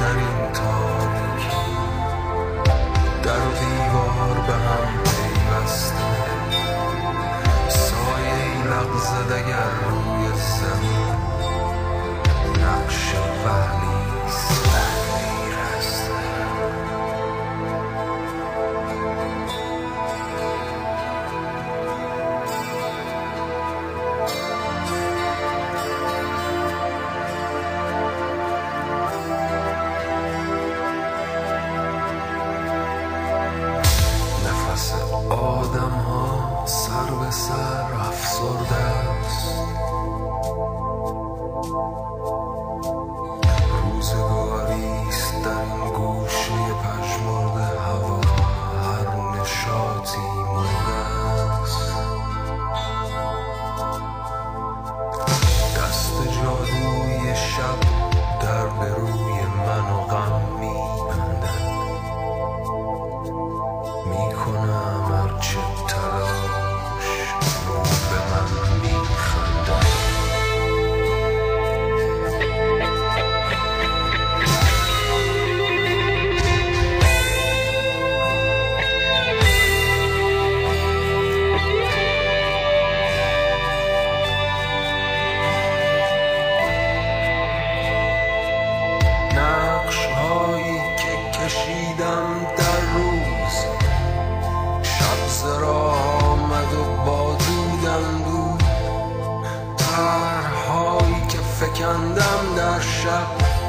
study کشیدم در روز. شب زرا آمد و با دودم بود. ترهایی که فکندم در شب